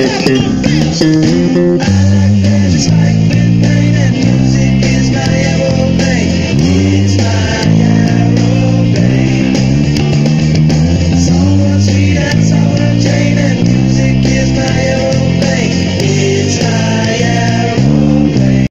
Just like and music is my everything. It's my